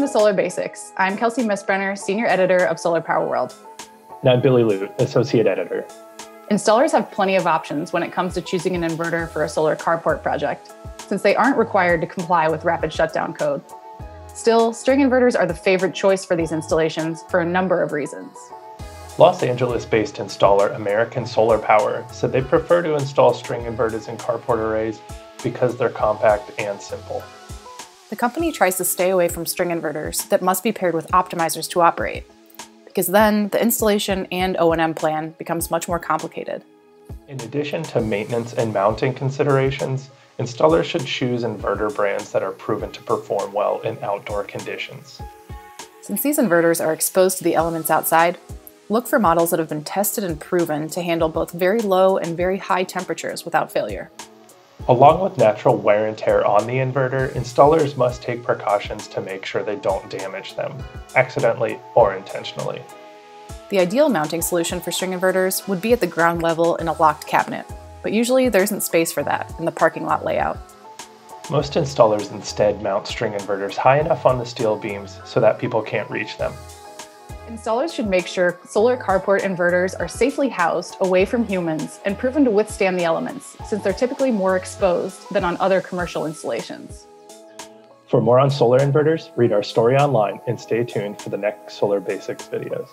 to Solar Basics. I'm Kelsey Misbrenner, Senior Editor of Solar Power World. And I'm Billy Ludt, Associate Editor. Installers have plenty of options when it comes to choosing an inverter for a solar carport project, since they aren't required to comply with rapid shutdown code. Still, string inverters are the favorite choice for these installations for a number of reasons. Los Angeles based installer American Solar Power said they prefer to install string inverters in carport arrays because they're compact and simple. The company tries to stay away from string inverters that must be paired with optimizers to operate, because then the installation and O&M plan becomes much more complicated. In addition to maintenance and mounting considerations, installers should choose inverter brands that are proven to perform well in outdoor conditions. Since these inverters are exposed to the elements outside, look for models that have been tested and proven to handle both very low and very high temperatures without failure. Along with natural wear and tear on the inverter, installers must take precautions to make sure they don't damage them, accidentally or intentionally. The ideal mounting solution for string inverters would be at the ground level in a locked cabinet, but usually there isn't space for that in the parking lot layout. Most installers instead mount string inverters high enough on the steel beams so that people can't reach them. Installers should make sure solar carport inverters are safely housed away from humans and proven to withstand the elements, since they're typically more exposed than on other commercial installations. For more on solar inverters, read our story online and stay tuned for the next Solar Basics videos.